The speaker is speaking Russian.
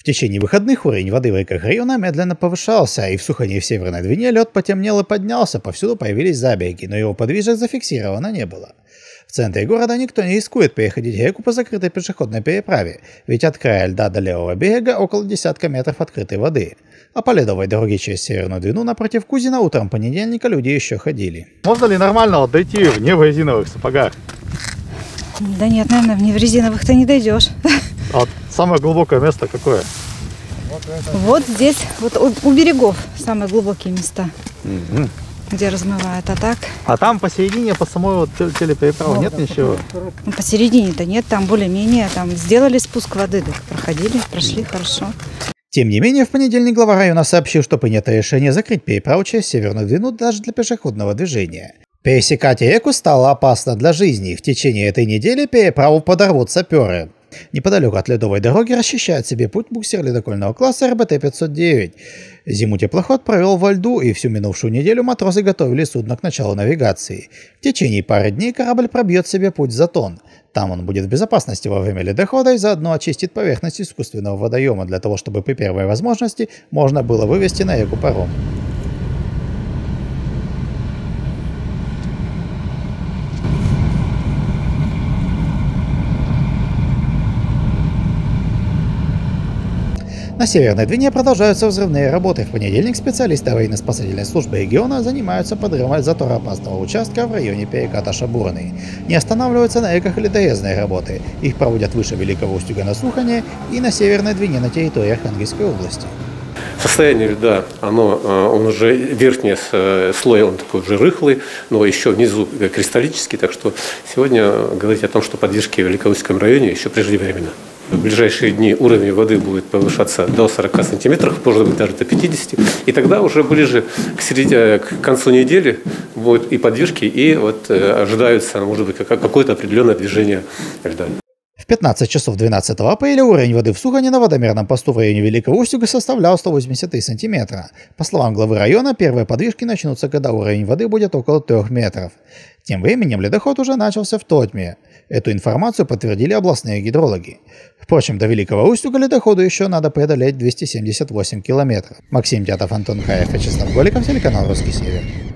В течение выходных уровень воды в реках района медленно повышался, и в Сухане в Северной Двине лед потемнел и поднялся, повсюду появились забеги, но его подвижек зафиксировано не было. В центре города никто не рискует переходить реку по закрытой пешеходной переправе, ведь от края льда до левого берега около десятка метров открытой воды. А по ледовой дороге через Северную Двину напротив Кузина утром понедельника люди еще ходили. Можно ли нормально вот дойти в не в резиновых сапогах? Да нет, наверное, в не в резиновых-то не дойдешь. А самое глубокое место какое? Вот здесь, вот у, у берегов самые глубокие места, где размывает. А так, А там посередине, по самой вот те- телепереправе нет ничего? ну, посередине-то нет, там более-менее, там сделали спуск воды, так проходили, прошли хорошо. Тем не менее, в понедельник глава района сообщил, что принято решение закрыть переправу через Северную Двину даже для пешеходного движения. Пересекать реку стало опасно для жизни. В течение этой недели переправу подорвут саперы. Неподалеку от ледовой дороги расчищает себе путь буксир ледокольного класса РБТ-509. Зиму теплоход провел во льду, и всю минувшую неделю матросы готовили судно к началу навигации. В течение пары дней корабль пробьет себе путь за тон. Там он будет в безопасности во время ледохода и заодно очистит поверхность искусственного водоема для того, чтобы при первой возможности можно было вывести на реку паром. На Северной Двине продолжаются взрывные работы. В понедельник специалисты аварийно-спасательной службы региона занимаются подрывом затороопасного участка в районе переката Шабурный. Не останавливаются на реках и ледоездные работы. Их проводят выше Великого Устюга на Сухане и на Северной Двине на территории Архангельской области. Состояние льда, оно, э, он уже верхний э, слой, он такой уже рыхлый, но еще внизу кристаллический, так что сегодня говорить о том, что подвижки в Великоустском районе еще преждевременно. В ближайшие дни уровень воды будет повышаться до 40 сантиметров, может быть даже до 50, и тогда уже ближе к, середине, к концу недели будут и подвижки, и вот э, ожидаются, может быть, как- какое-то определенное движение льда. В 15 часов 12 апреля уровень воды в Сухане на водомерном посту в районе Великого Устюга составлял 183 сантиметра. По словам главы района, первые подвижки начнутся, когда уровень воды будет около 3 метров. Тем временем ледоход уже начался в Тотьме. Эту информацию подтвердили областные гидрологи. Впрочем, до Великого Устюга ледоходу еще надо преодолеть 278 километров. Максим Тятов, Антон Хаев, Вячеслав Голиков, телеканал «Русский север».